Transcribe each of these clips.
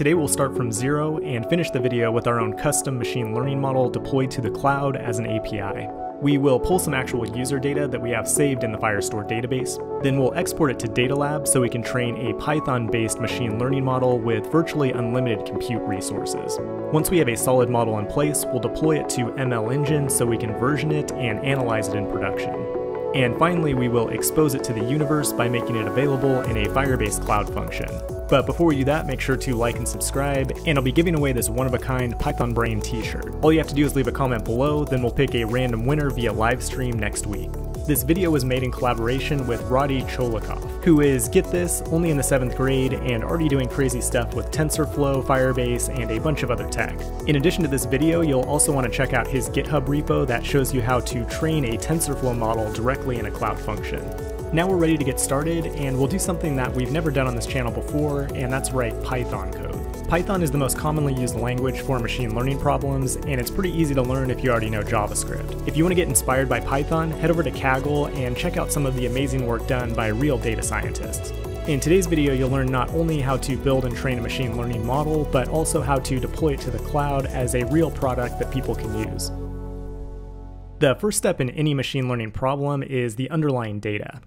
Today we'll start from zero and finish the video with our own custom machine learning model deployed to the cloud as an API. We will pull some actual user data that we have saved in the Firestore database. Then we'll export it to Datalab so we can train a Python-based machine learning model with virtually unlimited compute resources. Once we have a solid model in place, we'll deploy it to ML Engine so we can version it and analyze it in production. And finally, we will expose it to the universe by making it available in a Firebase Cloud function. But before we do that, make sure to like and subscribe, and I'll be giving away this one-of-a-kind Python Brain t-shirt. All you have to do is leave a comment below, then we'll pick a random winner via live stream next week. This video was made in collaboration with Radi Cholakov, who is, get this, only in the 7th grade and already doing crazy stuff with TensorFlow, Firebase, and a bunch of other tech. In addition to this video, you'll also want to check out his GitHub repo that shows you how to train a TensorFlow model directly in a cloud function. Now we're ready to get started, and we'll do something that we've never done on this channel before, and that's write Python code. Python is the most commonly used language for machine learning problems, and it's pretty easy to learn if you already know JavaScript. If you want to get inspired by Python, head over to Kaggle and check out some of the amazing work done by real data scientists. In today's video, you'll learn not only how to build and train a machine learning model, but also how to deploy it to the cloud as a real product that people can use. The first step in any machine learning problem is the underlying data.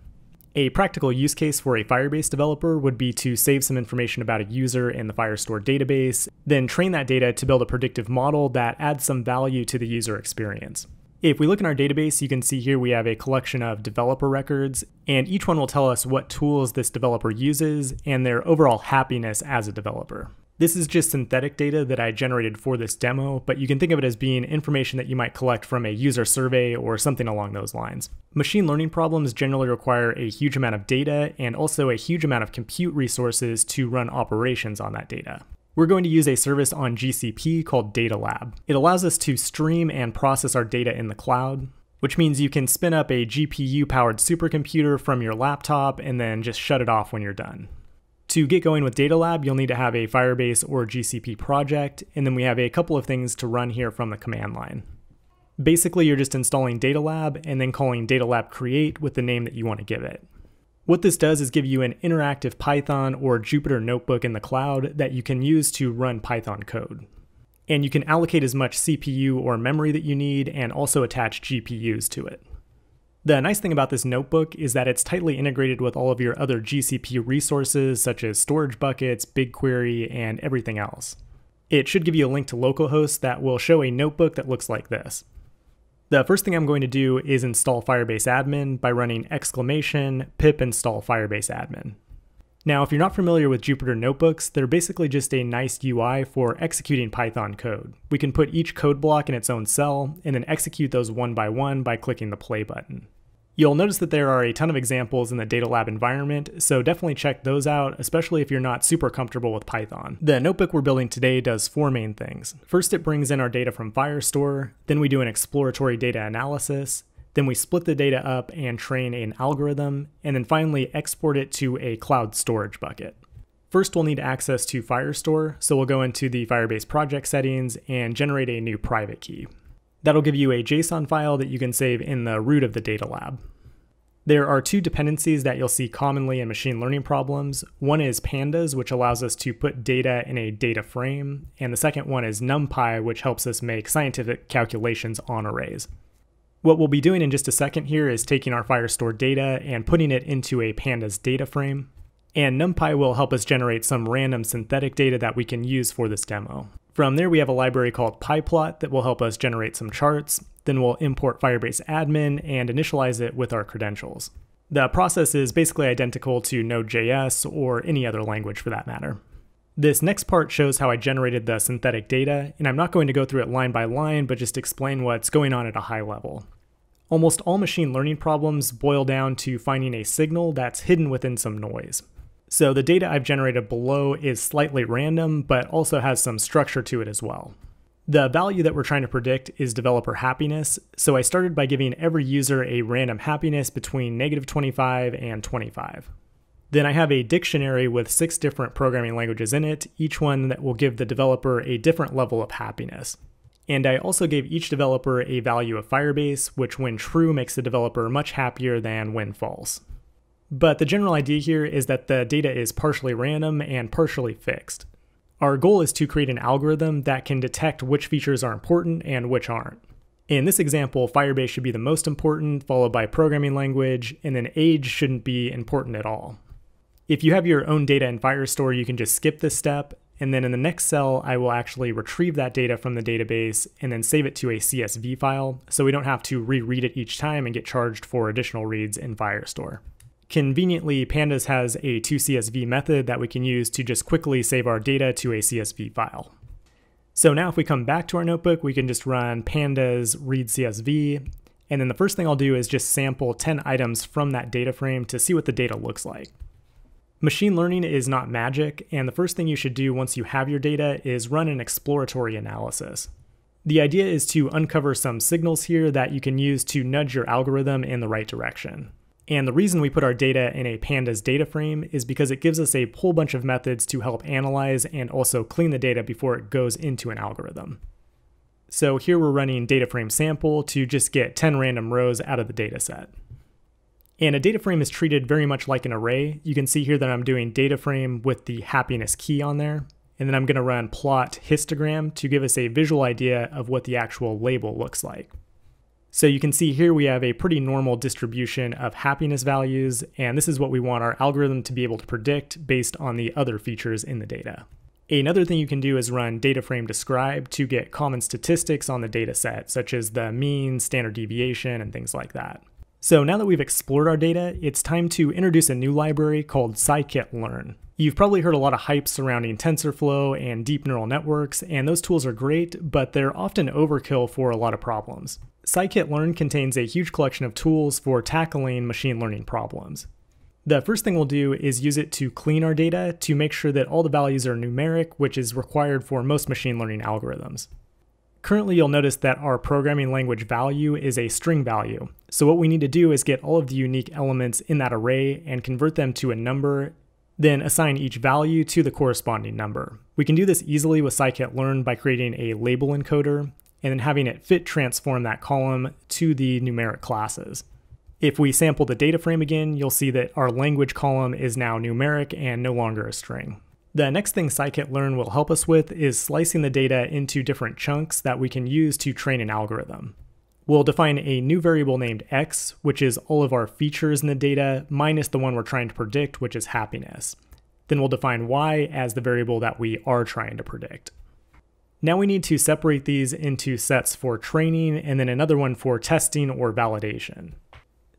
A practical use case for a Firebase developer would be to save some information about a user in the Firestore database, then train that data to build a predictive model that adds some value to the user experience. If we look in our database, you can see here we have a collection of developer records, and each one will tell us what tools this developer uses and their overall happiness as a developer. This is just synthetic data that I generated for this demo, but you can think of it as being information that you might collect from a user survey or something along those lines. Machine learning problems generally require a huge amount of data and also a huge amount of compute resources to run operations on that data. We're going to use a service on GCP called Datalab. It allows us to stream and process our data in the cloud, which means you can spin up a GPU powered supercomputer from your laptop and then just shut it off when you're done. To get going with Datalab, you'll need to have a Firebase or GCP project, and then we have a couple of things to run here from the command line. Basically, you're just installing Datalab and then calling Datalab create with the name that you want to give it. What this does is give you an interactive Python or Jupyter notebook in the cloud that you can use to run Python code. And you can allocate as much CPU or memory that you need and also attach GPUs to it. The nice thing about this notebook is that it's tightly integrated with all of your other GCP resources such as storage buckets, BigQuery, and everything else. It should give you a link to localhost that will show a notebook that looks like this. The first thing I'm going to do is install Firebase admin by running exclamation pip install Firebase admin. Now, if you're not familiar with Jupyter Notebooks, they're basically just a nice UI for executing Python code. We can put each code block in its own cell and then execute those one by one by clicking the play button. You'll notice that there are a ton of examples in the Datalab environment, so definitely check those out, especially if you're not super comfortable with Python. The notebook we're building today does four main things. First, it brings in our data from Firestore, then we do an exploratory data analysis, then we split the data up and train an algorithm, and then finally export it to a cloud storage bucket. First, we'll need access to Firestore, so we'll go into the Firebase project settings and generate a new private key. That'll give you a JSON file that you can save in the root of the data lab. There are two dependencies that you'll see commonly in machine learning problems. One is pandas, which allows us to put data in a data frame, and the second one is NumPy, which helps us make scientific calculations on arrays. What we'll be doing in just a second here is taking our Firestore data and putting it into a pandas data frame, and NumPy will help us generate some random synthetic data that we can use for this demo. From there, we have a library called PyPlot that will help us generate some charts. Then we'll import Firebase admin and initialize it with our credentials. The process is basically identical to Node.js or any other language for that matter. This next part shows how I generated the synthetic data, and I'm not going to go through it line by line, but just explain what's going on at a high level. Almost all machine learning problems boil down to finding a signal that's hidden within some noise. So the data I've generated below is slightly random, but also has some structure to it as well. The value that we're trying to predict is developer happiness, so I started by giving every user a random happiness between negative 25 and 25. Then I have a dictionary with six different programming languages in it, each one that will give the developer a different level of happiness. And I also gave each developer a value of Firebase, which when true makes the developer much happier than when false. But the general idea here is that the data is partially random and partially fixed. Our goal is to create an algorithm that can detect which features are important and which aren't. In this example, Firebase should be the most important, followed by programming language, and then age shouldn't be important at all. If you have your own data in Firestore, you can just skip this step, and then in the next cell, I will actually retrieve that data from the database and then save it to a CSV file, so we don't have to reread it each time and get charged for additional reads in Firestore. Conveniently, Pandas has a toCSV method that we can use to just quickly save our data to a CSV file. So now if we come back to our notebook, we can just run pandas read CSV, and then the first thing I'll do is just sample 10 items from that data frame to see what the data looks like. Machine learning is not magic, and the first thing you should do once you have your data is run an exploratory analysis. The idea is to uncover some signals here that you can use to nudge your algorithm in the right direction. And the reason we put our data in a pandas data frame is because it gives us a whole bunch of methods to help analyze and also clean the data before it goes into an algorithm. So here we're running data frame sample to just get 10 random rows out of the data set. And a data frame is treated very much like an array. You can see here that I'm doing data frame with the happiness key on there. And then I'm going to run plot histogram to give us a visual idea of what the actual label looks like. So you can see here we have a pretty normal distribution of happiness values, and this is what we want our algorithm to be able to predict based on the other features in the data. Another thing you can do is run data frame describe to get common statistics on the data set, such as the mean, standard deviation, and things like that. So now that we've explored our data, it's time to introduce a new library called scikit-learn. You've probably heard a lot of hype surrounding TensorFlow and deep neural networks, and those tools are great, but they're often overkill for a lot of problems. Scikit-learn contains a huge collection of tools for tackling machine learning problems. The first thing we'll do is use it to clean our data to make sure that all the values are numeric, which is required for most machine learning algorithms. Currently, you'll notice that our programming language value is a string value. So what we need to do is get all of the unique elements in that array and convert them to a number, then assign each value to the corresponding number. We can do this easily with scikit-learn by creating a label encoder and then having it fit transform that column to the numeric classes. If we sample the data frame again, you'll see that our language column is now numeric and no longer a string. The next thing scikit-learn will help us with is slicing the data into different chunks that we can use to train an algorithm. We'll define a new variable named x, which is all of our features in the data minus the one we're trying to predict, which is happiness. Then we'll define y as the variable that we are trying to predict. Now we need to separate these into sets for training and then another one for testing or validation.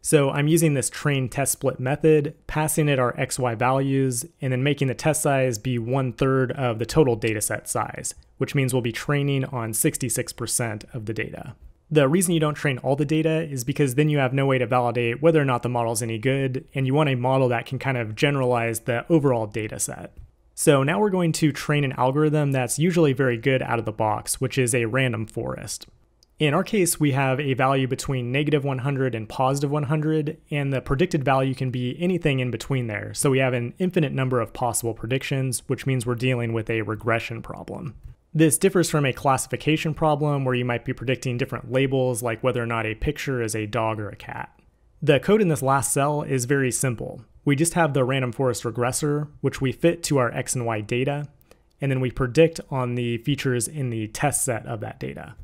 So I'm using this train test split method, passing it our XY values, and then making the test size be one third of the total dataset size, which means we'll be training on 66% of the data. The reason you don't train all the data is because then you have no way to validate whether or not the model is any good, and you want a model that can kind of generalize the overall data set. So now we're going to train an algorithm that's usually very good out of the box, which is a random forest. In our case, we have a value between negative 100 and positive 100, and the predicted value can be anything in between there. So we have an infinite number of possible predictions, which means we're dealing with a regression problem. This differs from a classification problem where you might be predicting different labels like whether or not a picture is a dog or a cat. The code in this last cell is very simple. We just have the random forest regressor, which we fit to our X and Y data, and then we predict on the features in the test set of that data.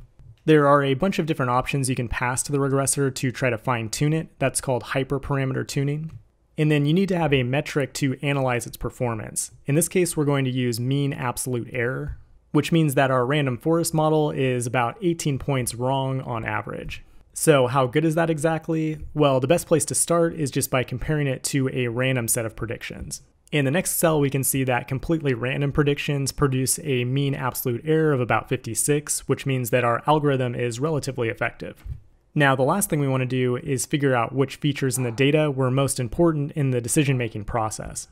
There are a bunch of different options you can pass to the regressor to try to fine tune it. That's called hyperparameter tuning. And then you need to have a metric to analyze its performance. In this case, we're going to use mean absolute error, which means that our random forest model is about 18 points wrong on average. So how good is that exactly? Well, the best place to start is just by comparing it to a random set of predictions. In the next cell, we can see that completely random predictions produce a mean absolute error of about 56, which means that our algorithm is relatively effective. Now, the last thing we want to do is figure out which features in the data were most important in the decision-making process.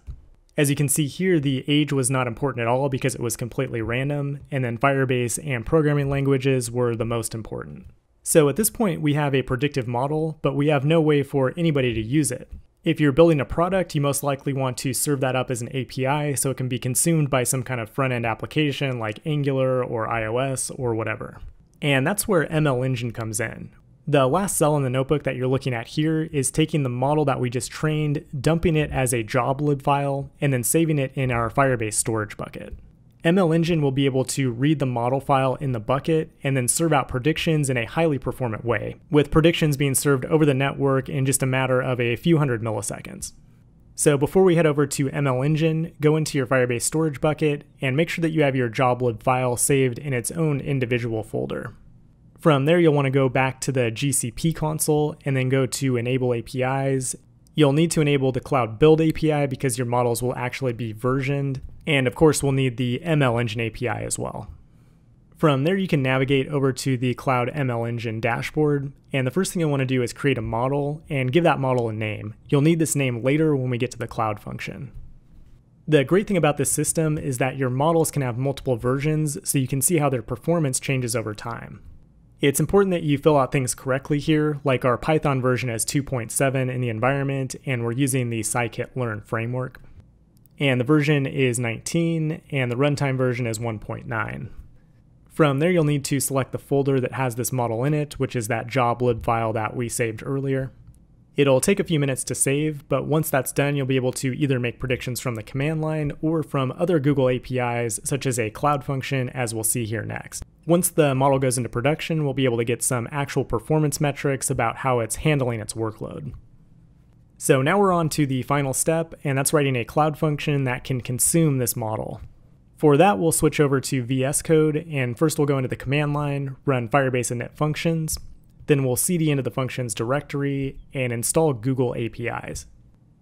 As you can see here, the age was not important at all because it was completely random, and then Firebase and programming languages were the most important. So at this point, we have a predictive model, but we have no way for anybody to use it. If you're building a product, you most likely want to serve that up as an API so it can be consumed by some kind of front end application like Angular or iOS or whatever. And that's where ML Engine comes in. The last cell in the notebook that you're looking at here is taking the model that we just trained, dumping it as a joblib file, and then saving it in our Firebase storage bucket. ML Engine will be able to read the model file in the bucket and then serve out predictions in a highly performant way, with predictions being served over the network in just a matter of a few hundred milliseconds. So before we head over to ML Engine, go into your Firebase storage bucket and make sure that you have your joblib file saved in its own individual folder. From there, you'll want to go back to the GCP console and then go to Enable APIs. You'll need to enable the Cloud Build API because your models will actually be versioned. And of course, we'll need the ML Engine API as well. From there, you can navigate over to the Cloud ML Engine dashboard, and the first thing you'll want to do is create a model and give that model a name. You'll need this name later when we get to the cloud function. The great thing about this system is that your models can have multiple versions, so you can see how their performance changes over time. It's important that you fill out things correctly here, like our Python version is 2.7 in the environment, and we're using the scikit-learn framework. And the version is 19, and the runtime version is 1.9. From there, you'll need to select the folder that has this model in it, which is that joblib file that we saved earlier. It'll take a few minutes to save, but once that's done, you'll be able to either make predictions from the command line or from other Google APIs, such as a cloud function, as we'll see here next. Once the model goes into production, we'll be able to get some actual performance metrics about how it's handling its workload. So now we're on to the final step, and that's writing a cloud function that can consume this model. For that, we'll switch over to VS Code, and first we'll go into the command line, run Firebase init functions, then we'll cd into the functions directory and install Google APIs.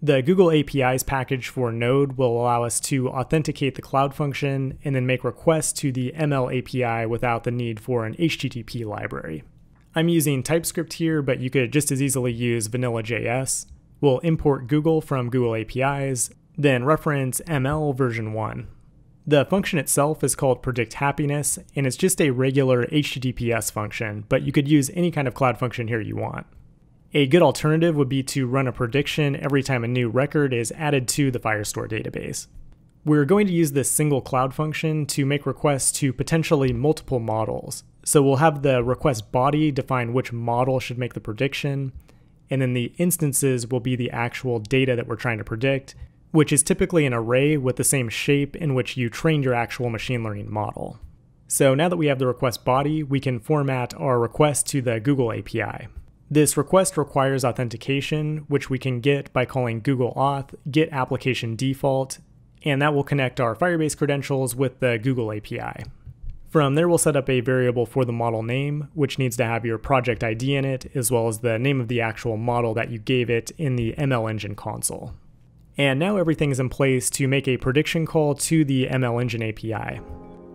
The Google APIs package for Node will allow us to authenticate the cloud function and then make requests to the ML API without the need for an HTTP library. I'm using TypeScript here, but you could just as easily use vanilla JS. We'll import Google from Google APIs, then reference ML version 1. The function itself is called predict happiness, and it's just a regular HTTPS function, but you could use any kind of cloud function here you want. A good alternative would be to run a prediction every time a new record is added to the Firestore database. We're going to use this single cloud function to make requests to potentially multiple models. So we'll have the request body define which model should make the prediction, and then the instances will be the actual data that we're trying to predict, which is typically an array with the same shape in which you trained your actual machine learning model. So now that we have the request body, we can format our request to the Google API. This request requires authentication, which we can get by calling Google Auth get application default, and that will connect our Firebase credentials with the Google API. From there, we'll set up a variable for the model name, which needs to have your project ID in it, as well as the name of the actual model that you gave it in the ML Engine console. And now everything is in place to make a prediction call to the ML Engine API.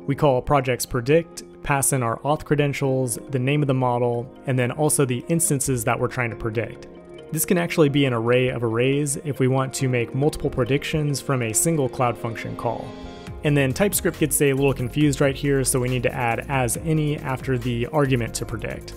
We call projects predict, pass in our auth credentials, the name of the model, and then also the instances that we're trying to predict. This can actually be an array of arrays if we want to make multiple predictions from a single Cloud Function call. And then TypeScript gets a little confused right here, so we need to add as any after the argument to predict.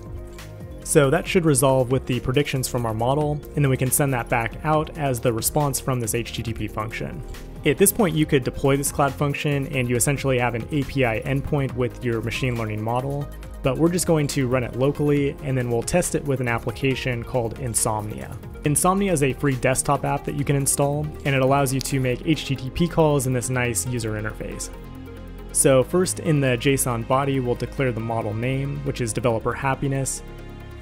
So that should resolve with the predictions from our model, and then we can send that back out as the response from this HTTP function. At this point, you could deploy this cloud function and you essentially have an API endpoint with your machine learning model, but we're just going to run it locally and then we'll test it with an application called Insomnia. Insomnia is a free desktop app that you can install, and it allows you to make HTTP calls in this nice user interface. So first in the JSON body, we'll declare the model name, which is developer happiness,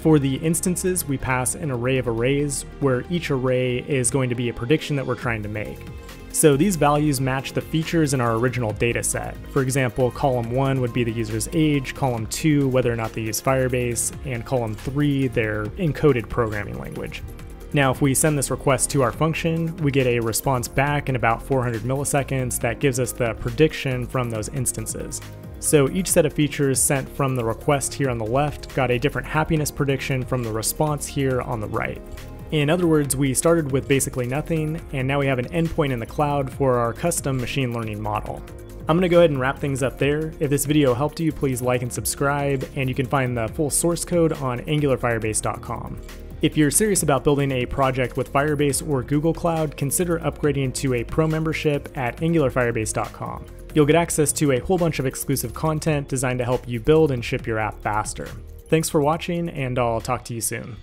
for the instances, we pass an array of arrays, where each array is going to be a prediction that we're trying to make. So these values match the features in our original data set. For example, column 1 would be the user's age, column 2 whether or not they use Firebase, and column 3 their encoded programming language. Now if we send this request to our function, we get a response back in about 400 milliseconds that gives us the prediction from those instances. So each set of features sent from the request here on the left got a different happiness prediction from the response here on the right. In other words, we started with basically nothing, and now we have an endpoint in the cloud for our custom machine learning model. I'm going to go ahead and wrap things up there. If this video helped you, please like and subscribe, and you can find the full source code on angularfirebase.com. If you're serious about building a project with Firebase or Google Cloud, consider upgrading to a pro membership at angularfirebase.com. You'll get access to a whole bunch of exclusive content designed to help you build and ship your app faster. Thanks for watching, and I'll talk to you soon.